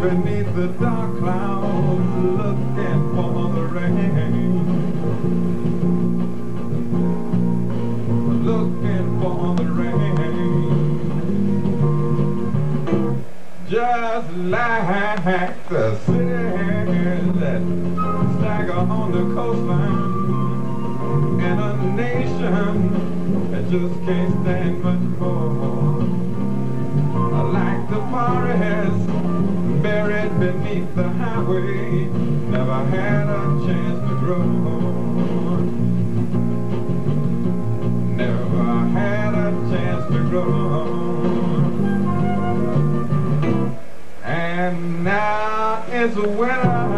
beneath the dark clouds, looking for the rain. Looking for the rain. Just like the cities that stagger on the coastline in a nation that just can't stand much more. Like the forest beneath the highway, never had a chance to grow. Never had a chance to grow. And now winter. Winter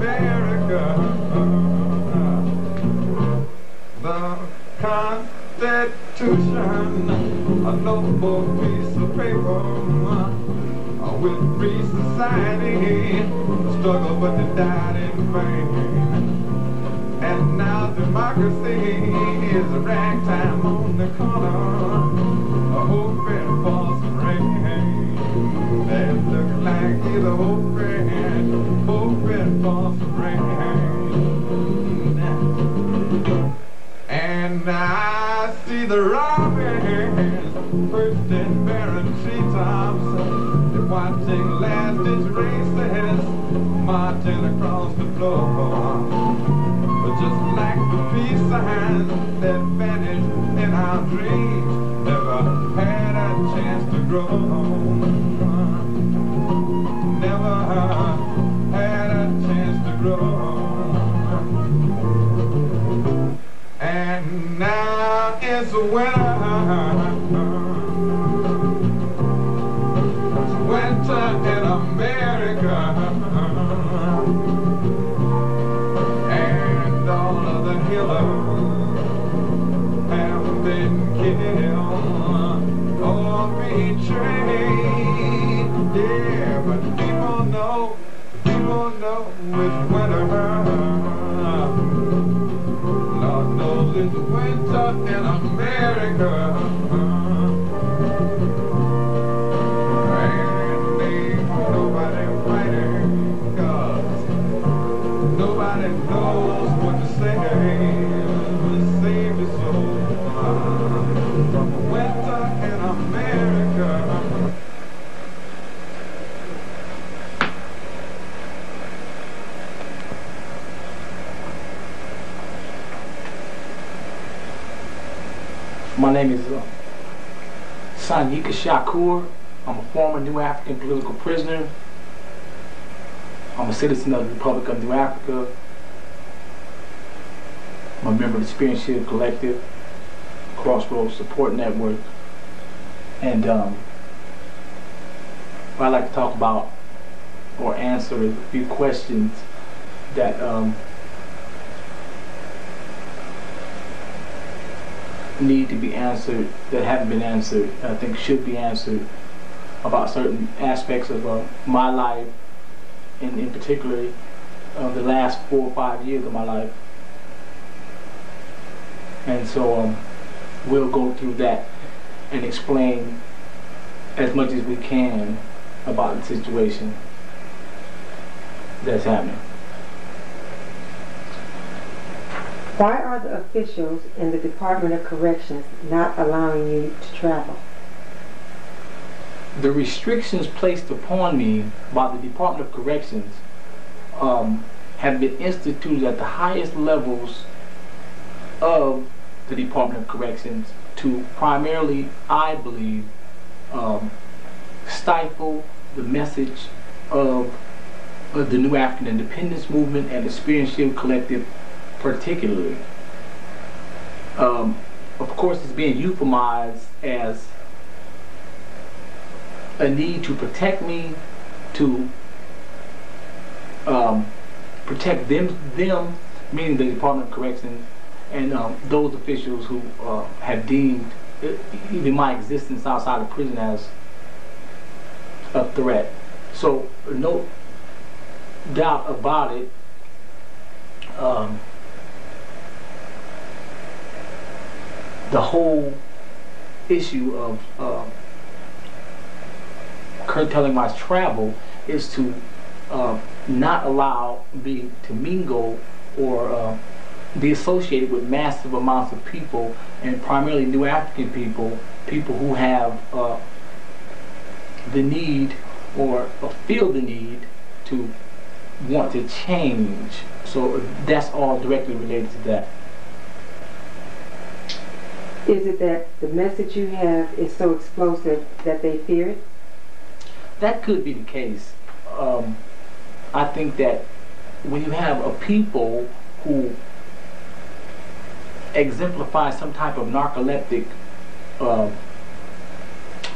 America. The Constitution, a noble piece of paper uh, with free society, struggle but they died in vain. Barren treetops, they're watching last ditch races, marching across the floor. But just like the peace signs that vanished in our dreams, never had a chance to grow. Never had a chance to grow. And now it's. Winter winter I'm a former New African political prisoner. I'm a citizen of the Republic of New Afrika. I'm a member of the Spear and Shield Collective, Crossroads Support Network, and um, I'd like to talk about or answer a few questions that um, need to be answered that haven't been answered. I think should be answered about certain aspects of uh, my life, and in particular, uh, the last four or five years of my life. And so um, we'll go through that and explain as much as we can about the situation that's happening. Why are the officials in the Department of Corrections not allowing you to travel? the restrictions placed upon me by the Department of Corrections um, have been instituted at the highest levels of the Department of Corrections to primarily, I believe, um, stifle the message of, of the New Afrikan Independence Movement and the and Shield Collective particularly. Um, of course, it's being euphemized as a need to protect me, to um, protect them, them, meaning the Department of Corrections, and um, those officials who uh, have deemed even my existence outside of prison as a threat. So no doubt about it. Um, the whole issue of uh, curtailing my travel is to uh, not allow me to mingle or uh, be associated with massive amounts of people and primarily new African people, people who have uh, the need or, or feel the need to want to change. So that's all directly related to that. Is it that the message you have is so explosive that they fear it? That could be the case. Um, I think that when you have a people who exemplify some type of narcoleptic uh,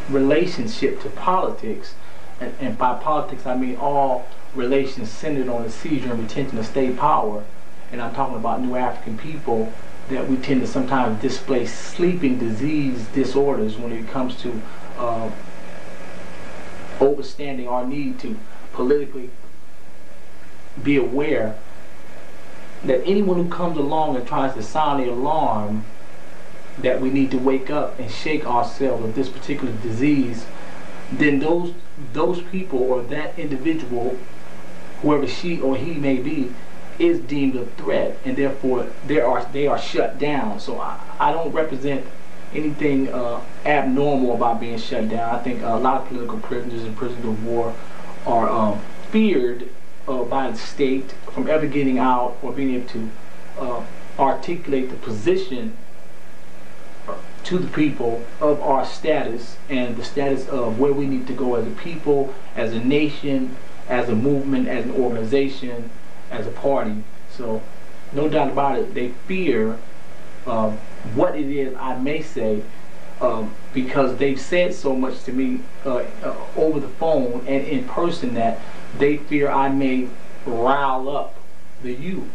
relationship to politics, and, and, by politics I mean all relations centered on the seizure and retention of state power, and I'm talking about new African people that we tend to sometimes display sleeping disease disorders when it comes to uh, overstanding our need to politically be aware that anyone who comes along and tries to sound the alarm that we need to wake up and shake ourselves of this particular disease, then those those people or that individual, whoever she or he may be, is deemed a threat, and therefore they are they are shut down. So I, I don't represent anything uh, abnormal about being shut down. I think a lot of political prisoners and prisoners of war are um, feared uh, by the state from ever getting out or being able to uh, articulate the position to the people of our status and the status of where we need to go as a people, as a nation, as a movement, as an organization, as a party. So, no doubt about it, they fear um, what it is I may say um, because they've said so much to me uh, uh, over the phone and in person that they fear I may rile up the youth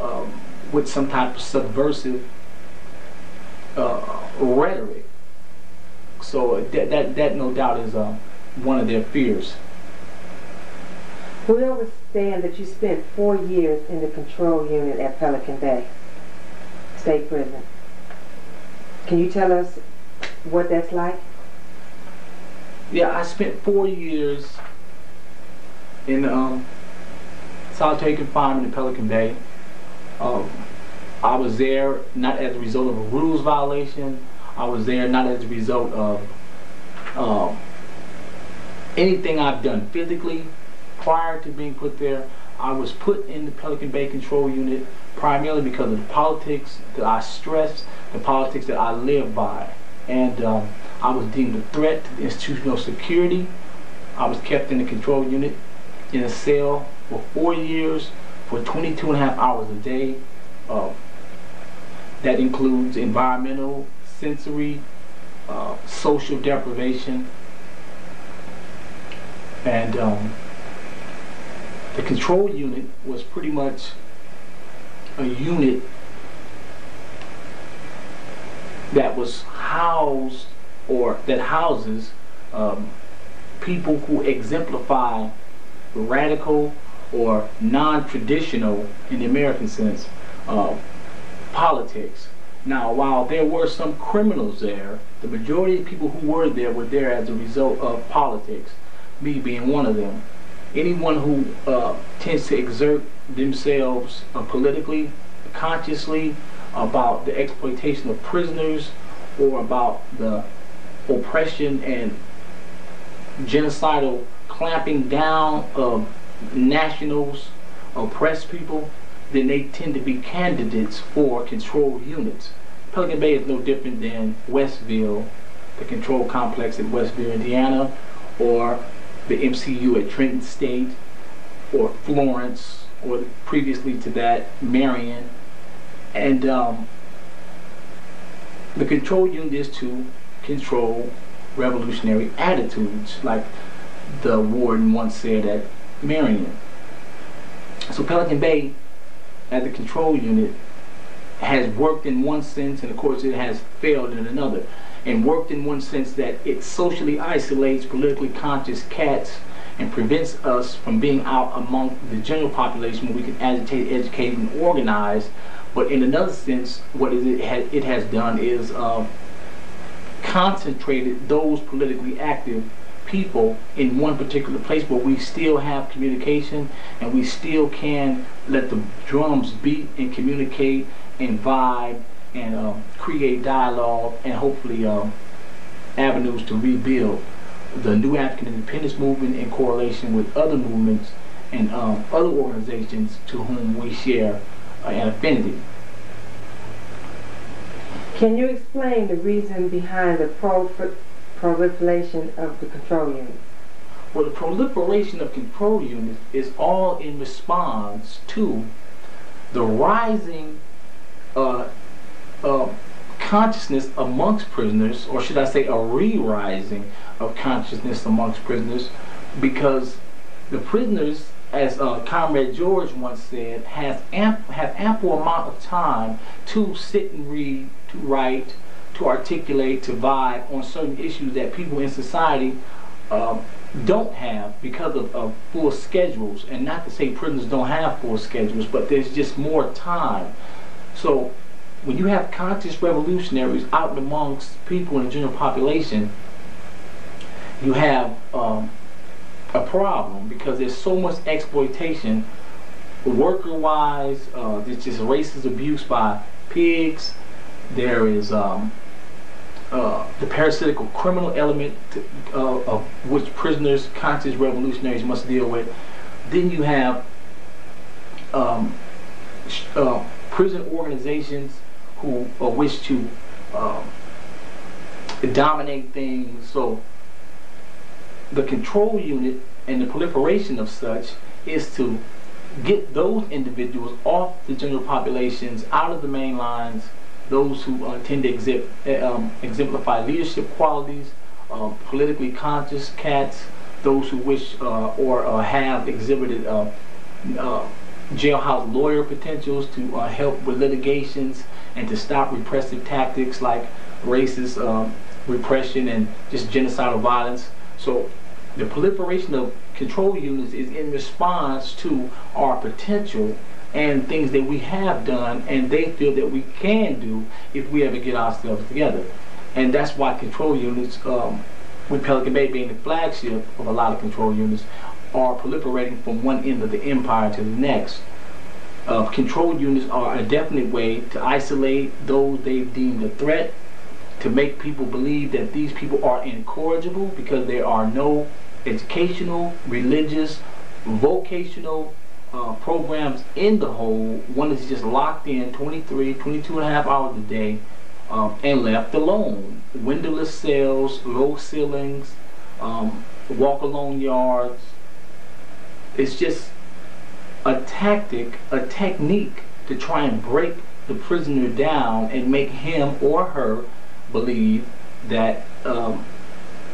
um, with some type of subversive uh, rhetoric. So that, that, that no doubt is uh, one of their fears. We understand that you spent four years in the control unit at Pelican Bay State Prison. Can you tell us what that's like? Yeah, I spent four years in um, solitary confinement in Pelican Bay. Um, I was there not as a result of a rules violation. I was there not as a result of um, anything I've done physically prior to being put there. I was put in the Pelican Bay Control Unit primarily because of the politics that I stress, the politics that I live by. And um, I was deemed a threat to institutional security. I was kept in the control unit in a cell for four years for 22 and a half hours a day. Uh, that includes environmental, sensory, uh, social deprivation, and um, the control unit was pretty much a unit that was housed or that houses um, people who exemplify radical or non-traditional in the American sense uh, politics. Now, while there were some criminals there, the majority of people who were there were there as a result of politics, me being one of them. Anyone who uh, tends to exert themselves uh, politically, consciously, about the exploitation of prisoners or about the oppression and genocidal clamping down of nationals oppressed people, then they tend to be candidates for control units. Pelican Bay is no different than Westville, the control complex at Westville, Indiana, or the MCU at Trenton State, or Florence, or previously to that, Marion. And um, the control unit is to control revolutionary attitudes, like the warden once said at Marion. So Pelican Bay, as a control unit, has worked in one sense, and of course it has failed in another. And worked in one sense that it socially isolates politically conscious cats and prevents us from being out among the general population where we can agitate, educate, and organize. But in another sense, what it, has, it has done is uh, concentrated those politically active people in one particular place where we still have communication and we still can let the drums beat and communicate and vibe and uh, create dialogue and hopefully uh, avenues to rebuild the new Afrikan independence movement in correlation with other movements and um, other organizations to whom we share uh, an affinity. Can you explain the reason behind the pro proliferation of the control units? Well, the proliferation of control units is all in response to the rising uh, uh, consciousness amongst prisoners, or should I say a re-rising of consciousness amongst prisoners, because the prisoners, as uh, Comrade George once said, has amp have ample amount of time to sit and read, to write, to articulate, to vibe on certain issues that people in society um, don't have because of, of, full schedules. And not to say prisoners don't have full schedules, but there's just more time. So when you have conscious revolutionaries out amongst people in the general population, you have um, a problem because there's so much exploitation worker-wise, uh, there's just racist abuse by pigs, there is um, uh, the parasitical criminal element to, uh, of which prisoners, conscious revolutionaries must deal with. Then you have um, uh, prison organizations who uh, wish to um, dominate things. So the control unit and the proliferation of such is to get those individuals off the general populations, out of the main lines, those who uh, tend to exhibit, eh, um, exemplify leadership qualities, uh, politically conscious cats, those who wish uh, or uh, have exhibited uh, uh, jailhouse lawyer potentials to help with litigations and to stop repressive tactics like racist um, repression and just genocidal violence. So the proliferation of control units is in response to our potential and things that we have done and they feel that we can do if we ever get ourselves together. And that's why control units, um, with Pelican Bay being the flagship of a lot of control units, are proliferating from one end of the empire to the next. Uh, control units are a definite way to isolate those they've deemed a threat, to make people believe that these people are incorrigible because there are no educational, religious, vocational, uh, programs in the hole. One is just locked in 23, 22 and a half hours a day um, and left alone. Windowless cells, low ceilings, um, walk alone yards. It's just a tactic, a technique to try and break the prisoner down and make him or her believe that um,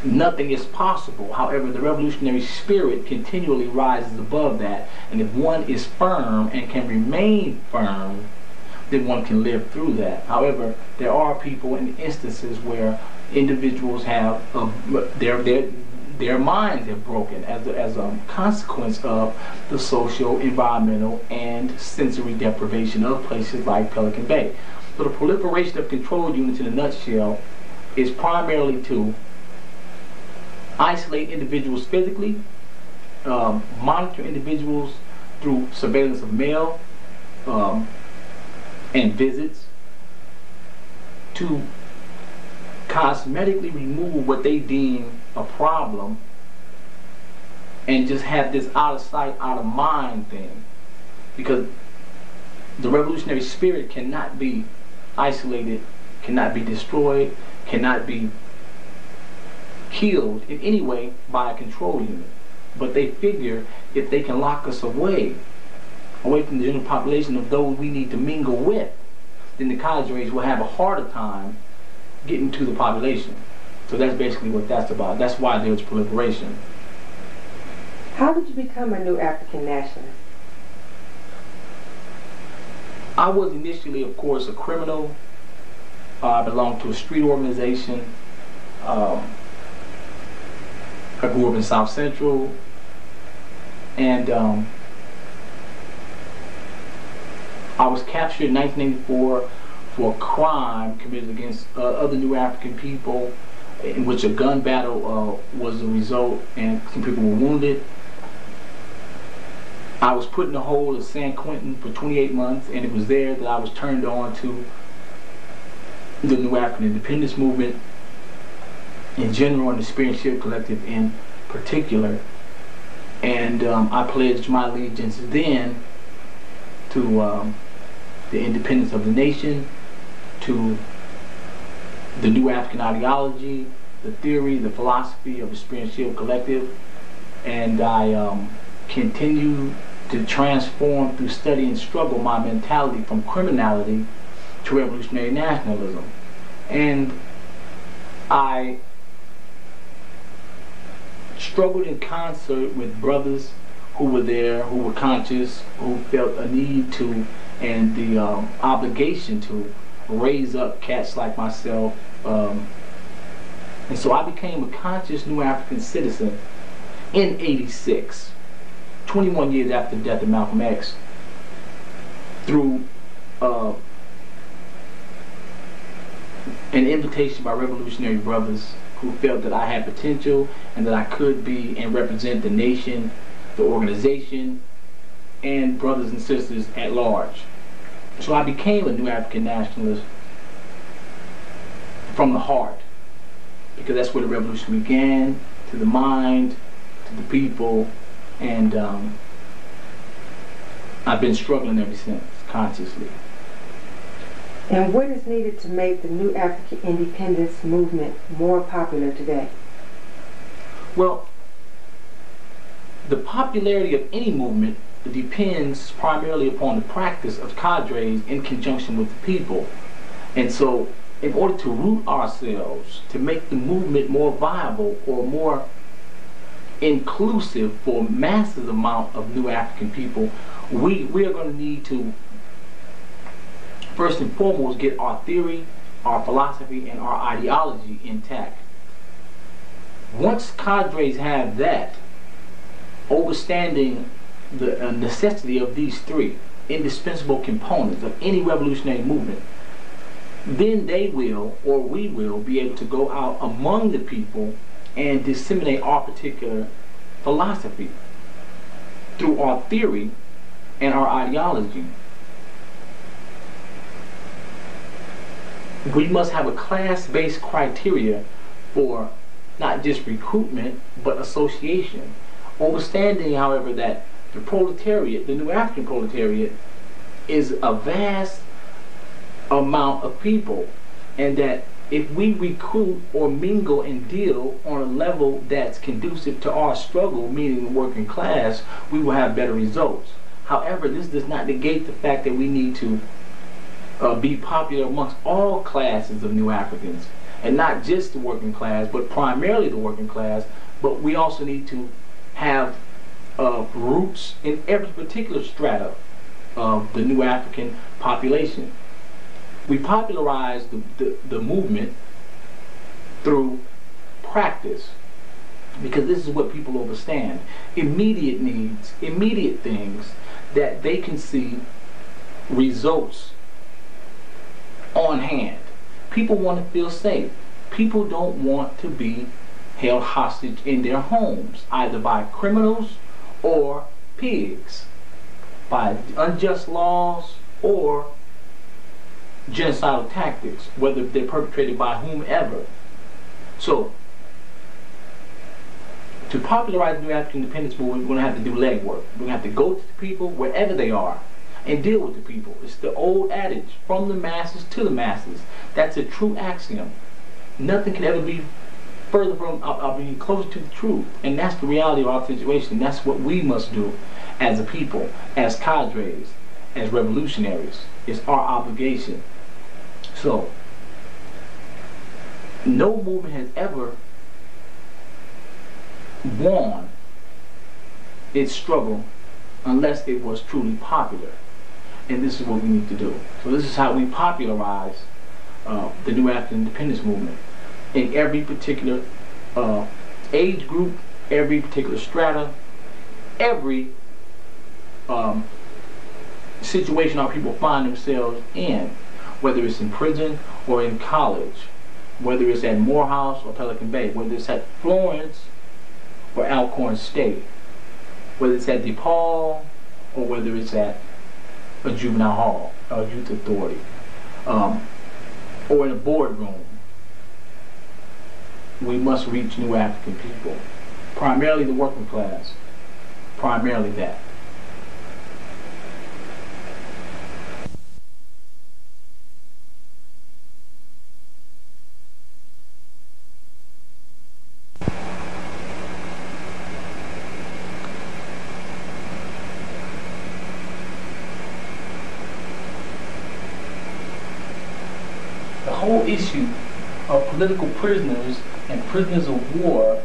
nothing is possible. However, the revolutionary spirit continually rises above that. And if one is firm and can remain firm, then one can live through that. However, there are people in instances where individuals have uh, their, their, their minds have broken as a, as a consequence of the social, environmental, and sensory deprivation of places like Pelican Bay. So the proliferation of control units in a nutshell is primarily to isolate individuals physically, um, monitor individuals through surveillance of mail um, and visits, to cosmetically remove what they deem a problem and just have this out of sight, out of mind thing. because the revolutionary spirit cannot be isolated, cannot be destroyed, cannot be killed in any way by a control unit. But they figure if they can lock us away, away from the general population of those we need to mingle with, then the cadres will have a harder time getting to the population. So that's basically what that's about. That's why there's proliferation. How did you become a new African nationalist? I was initially, of course, a criminal. Uh, I belonged to a street organization. Um, I grew up in South Central. And um, I was captured in 1984 for a crime committed against uh, other new African people in which a gun battle uh, was the result and some people were wounded. I was put in a hole at San Quentin for 28 months and it was there that I was turned on to the New Afrikan Independence Movement in general and the Spear and Shield Collective in particular. And um, I pledged my allegiance then to um, the independence of the nation, to the new African ideology, the theory, the philosophy of the Spear and Shield Collective, and I um, continue to transform through study and struggle my mentality from criminality to revolutionary nationalism. And I struggled in concert with brothers who were there, who were conscious, who felt a need to and the um, obligation to raise up cats like myself. Um, and so I became a conscious new African citizen in 86, 21 years after the death of Malcolm X, through uh, an invitation by revolutionary brothers who felt that I had potential and that I could be and represent the nation, the organization, and brothers and sisters at large. So I became a new African nationalist from the heart because that's where the revolution began, to the mind, to the people, and um, I've been struggling ever since, consciously. And what is needed to make the new Afrikan independence movement more popular today? Well, the popularity of any movement depends primarily upon the practice of cadres in conjunction with the people. And so, in order to root ourselves, to make the movement more viable or more inclusive for massive amount of new African people, we, we are going to need to first and foremost get our theory, our philosophy, and our ideology intact. Once cadres have that, overstanding the uh, necessity of these three indispensable components of any revolutionary movement, then they will, or we will, be able to go out among the people and disseminate our particular philosophy through our theory and our ideology. We must have a class-based criteria for not just recruitment, but association. Understanding, however, that the proletariat, the new African proletariat, is a vast amount of people, and that if we recruit or mingle and deal on a level that's conducive to our struggle, meaning the working class, we will have better results. However, this does not negate the fact that we need to uh, be popular amongst all classes of new Africans, and not just the working class, but primarily the working class. But we also need to have uh, roots in every particular strata of the new African population. We popularized the, the, the movement through practice because this is what people understand. Immediate needs, immediate things that they can see results on hand. People want to feel safe. People don't want to be held hostage in their homes, either by criminals or pigs by unjust laws or genocidal tactics, whether they're perpetrated by whomever. So, To popularize the New Afrikan Independence Movement, we're going to have to do legwork. We're going to have to go to the people wherever they are and deal with the people. It's the old adage, from the masses to the masses. That's a true axiom. Nothing can ever be further from, I'll, I'll be closer to the truth. And that's the reality of our situation. That's what we must do as a people, as cadres, as revolutionaries. It's our obligation. So, no movement has ever won its struggle unless it was truly popular. And this is what we need to do. So this is how we popularize uh, the New Afrikan Independence Movement in every particular uh, age group, every particular strata, every um, situation our people find themselves in, whether it's in prison or in college, whether it's at Morehouse or Pelican Bay, whether it's at Florence or Alcorn State, whether it's at DePaul or whether it's at a juvenile hall, a youth authority, um, or in a boardroom. We must reach new African people, primarily the working class, primarily that. The whole issue of political prisoners prisoners of war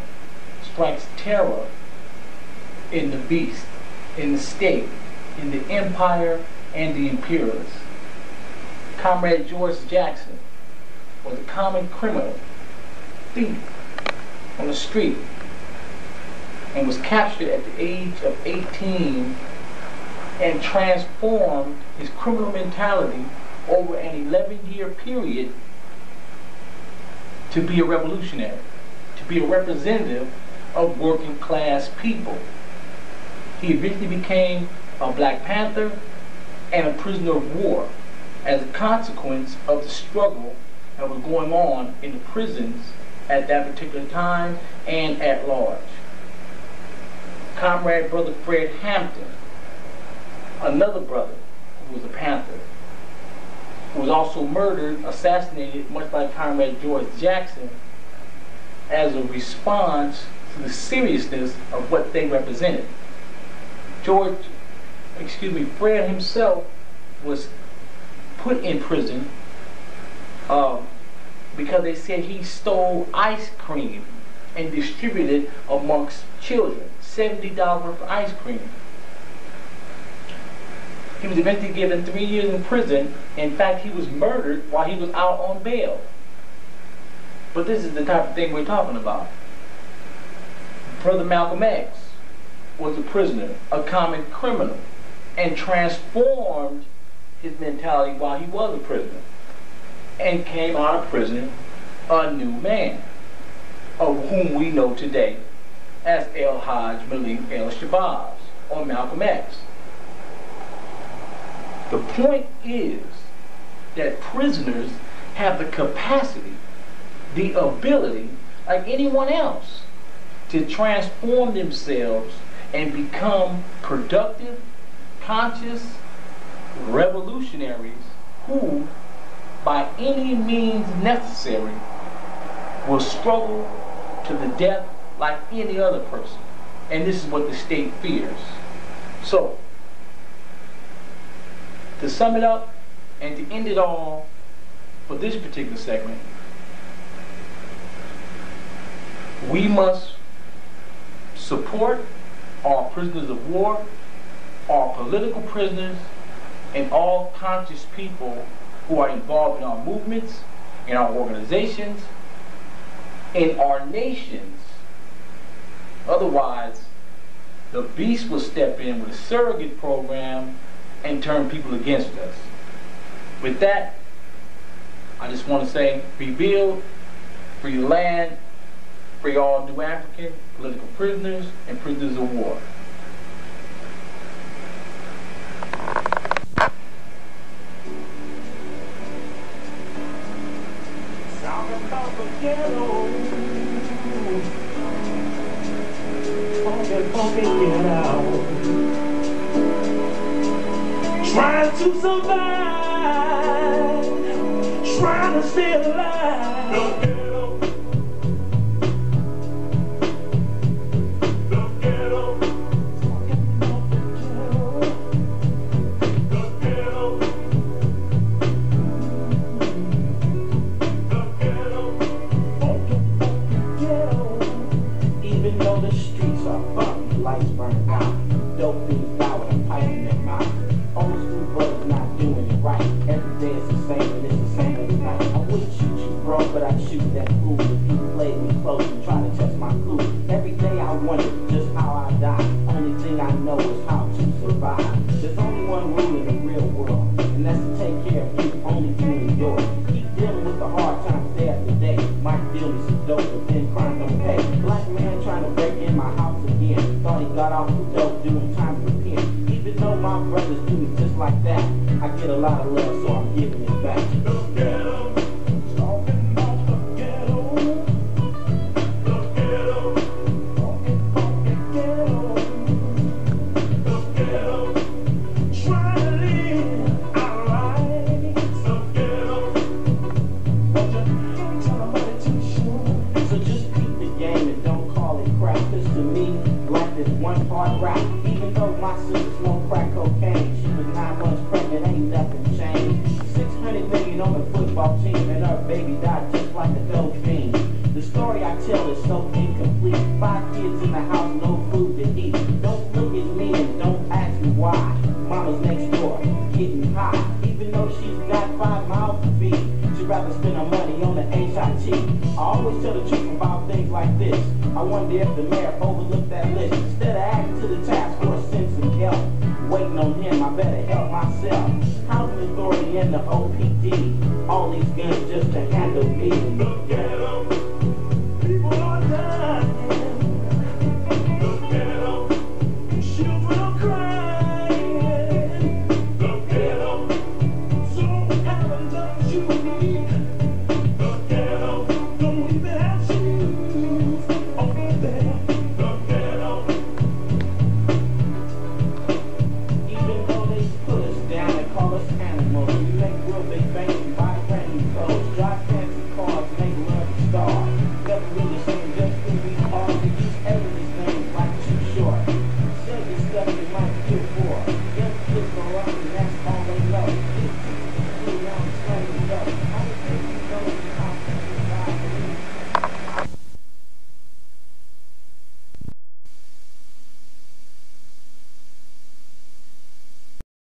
strikes terror in the beast, in the state, in the empire, and the imperialists. Comrade George Jackson was a common criminal, thief on the street, and was captured at the age of 18 and transformed his criminal mentality over an 11 year period to be a revolutionary, to be a representative of working class people. He eventually became a Black Panther and a prisoner of war as a consequence of the struggle that was going on in the prisons at that particular time and at large. Comrade Brother Fred Hampton, another brother who was a Panther, was also murdered, assassinated, much like Comrade George Jackson, as a response to the seriousness of what they represented. George, excuse me, Fred himself was put in prison uh, because they said he stole ice cream and distributed amongst children. $70 worth of ice cream. He was eventually given three years in prison. In fact, he was murdered while he was out on bail. But this is the type of thing we're talking about. Brother Malcolm X was a prisoner, a common criminal, and transformed his mentality while he was a prisoner, and came out of prison a new man, of whom we know today as El Hajj Malik El Shabazz, or Malcolm X. The point is that prisoners have the capacity, the ability, like anyone else, to transform themselves and become productive, conscious revolutionaries who, by any means necessary, will struggle to the death like any other person. And this is what the state fears. So, to sum it up and to end it all for this particular segment, we must support our prisoners of war, our political prisoners, and all conscious people who are involved in our movements, in our organizations, in our nations. Otherwise, the beast will step in with a surrogate program and turn people against us. With that, I just want to say, rebuild, free land, free all New African political prisoners and prisoners of war.